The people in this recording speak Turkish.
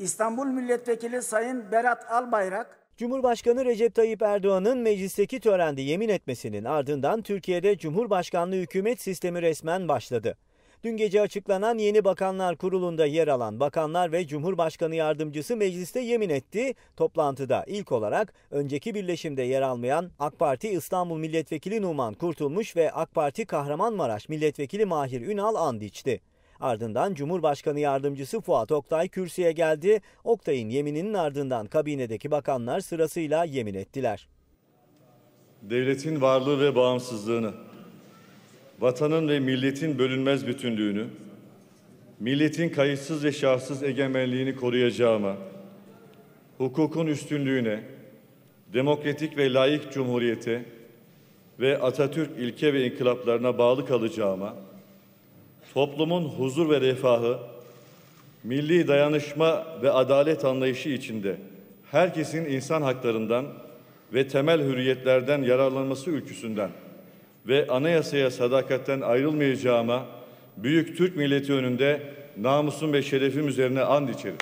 İstanbul Milletvekili Sayın Berat Albayrak, Cumhurbaşkanı Recep Tayyip Erdoğan'ın meclisteki törende yemin etmesinin ardından Türkiye'de Cumhurbaşkanlığı hükümet sistemi resmen başladı. Dün gece açıklanan yeni bakanlar kurulunda yer alan bakanlar ve Cumhurbaşkanı yardımcısı mecliste yemin etti. Toplantıda ilk olarak önceki birleşimde yer almayan AK Parti İstanbul Milletvekili Numan Kurtulmuş ve AK Parti Kahramanmaraş Milletvekili Mahir Ünal and içti. Ardından Cumhurbaşkanı Yardımcısı Fuat Oktay kürsüye geldi. Oktay'ın yemininin ardından kabinedeki bakanlar sırasıyla yemin ettiler. devletin varlığı ve bağımsızlığını, vatanın ve milletin bölünmez bütünlüğünü, milletin kayıtsız ve şahsız egemenliğini koruyacağıma, hukukun üstünlüğüne, demokratik ve layık cumhuriyete ve Atatürk ilke ve inkılaplarına bağlı kalacağıma, toplumun huzur ve refahı, milli dayanışma ve adalet anlayışı içinde herkesin insan haklarından ve temel hürriyetlerden yararlanması ülküsünden ve anayasaya sadakatten ayrılmayacağıma büyük Türk milleti önünde namusum ve şerefim üzerine and içerim.